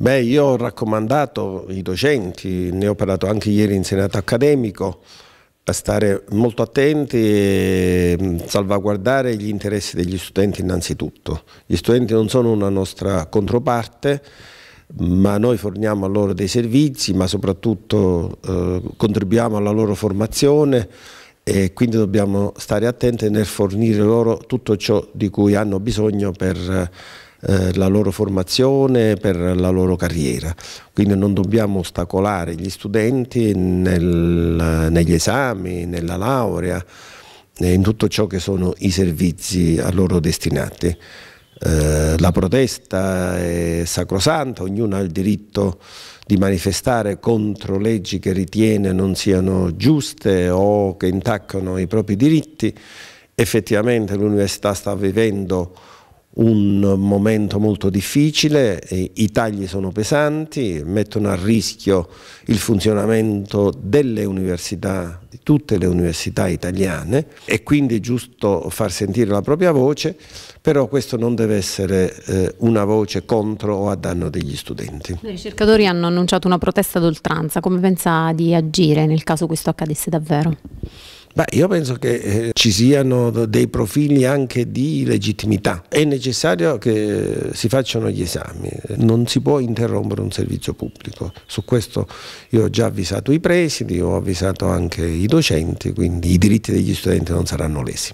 Beh, io ho raccomandato i docenti, ne ho parlato anche ieri in senato accademico, a stare molto attenti e mm, salvaguardare gli interessi degli studenti innanzitutto. Gli studenti non sono una nostra controparte, ma noi forniamo a loro dei servizi, ma soprattutto eh, contribuiamo alla loro formazione e quindi dobbiamo stare attenti nel fornire loro tutto ciò di cui hanno bisogno per eh, la loro formazione, per la loro carriera. Quindi non dobbiamo ostacolare gli studenti nel, negli esami, nella laurea, in tutto ciò che sono i servizi a loro destinati. Eh, la protesta è sacrosanta, ognuno ha il diritto di manifestare contro leggi che ritiene non siano giuste o che intaccano i propri diritti. Effettivamente l'università sta vivendo un momento molto difficile, i tagli sono pesanti, mettono a rischio il funzionamento delle università, di tutte le università italiane e quindi è giusto far sentire la propria voce, però questo non deve essere eh, una voce contro o a danno degli studenti. I ricercatori hanno annunciato una protesta d'oltranza, come pensa di agire nel caso questo accadesse davvero? Beh, io penso che eh, ci siano dei profili anche di legittimità. È necessario che si facciano gli esami, non si può interrompere un servizio pubblico. Su questo io ho già avvisato i presidi, ho avvisato anche i docenti, quindi i diritti degli studenti non saranno lesi.